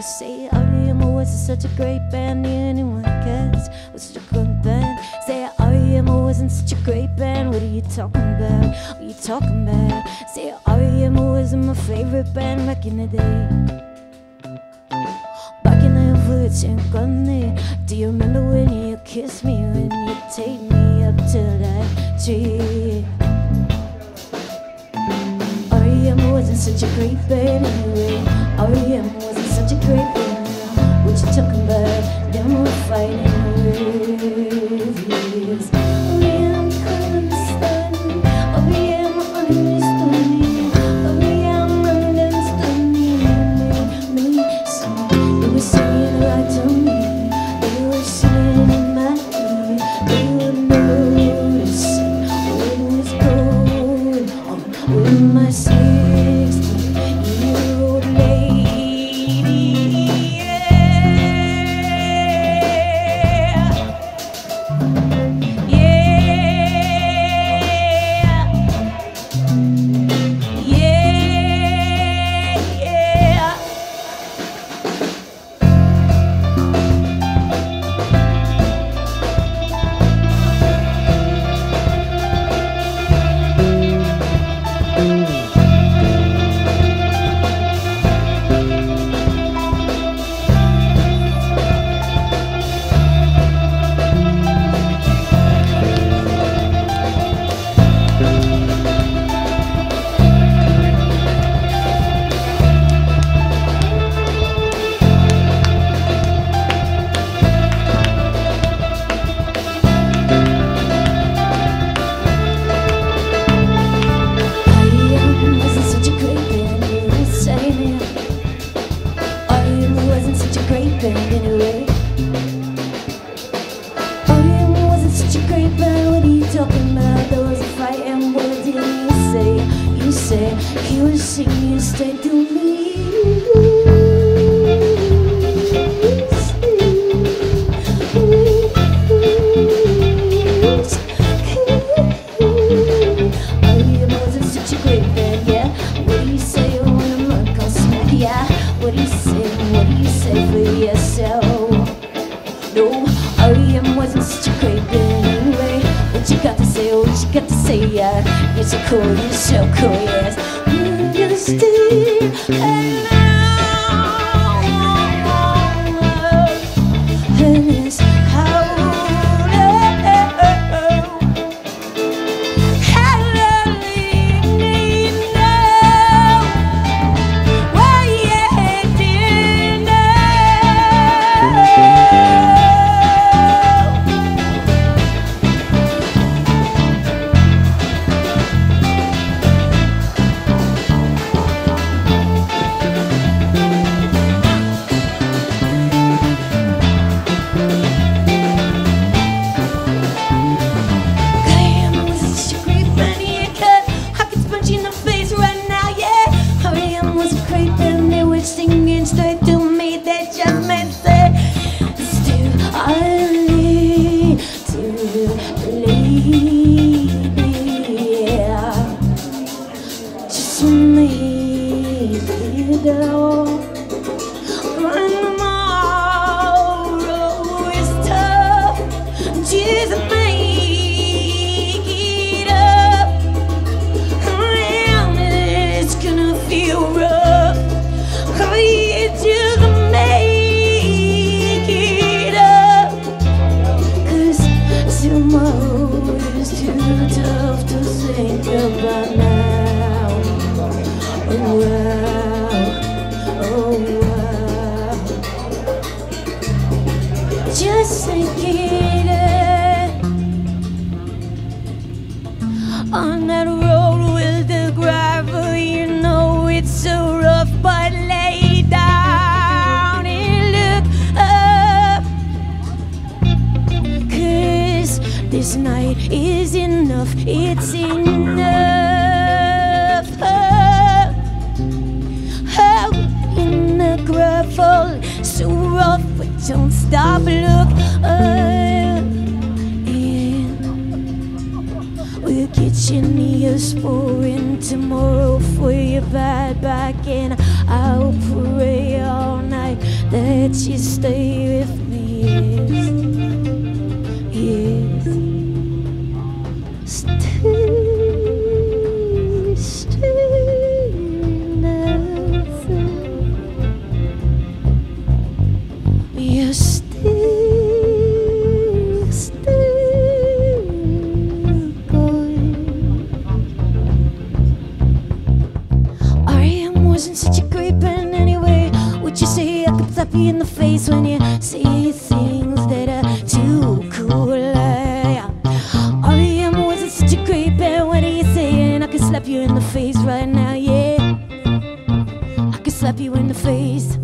Say REM was such a great band. Anyone cares? Was such a good band. Say REM wasn't such a great band. What are you talking about? What are you talking about? Say REM wasn't my favorite band back in the day. Back in the woods and Gunny. Do you remember when you kissed me? When you take me up to that tree? REM wasn't such a great band anyway. REM such a great band. What you talking about? Them we're fighting with you say on a call smack? Yeah, what do you say? What do you say for yourself? No, I am wasn't such a great thing, but you got to say? What you got to say? Yeah, you're so cool, you're so cool, yes. Mm, 哦 this night is enough, it's enough. Oh, in the gravel, so rough, but don't stop, look up. And we'll get your neosporin tomorrow for your bad back, and I'll pray all night that you stay with slap you in the face when you say things that are too cool? Yeah. REM wasn't such a great band. What are you saying? I could slap you in the face right now, yeah. I could slap you in the face.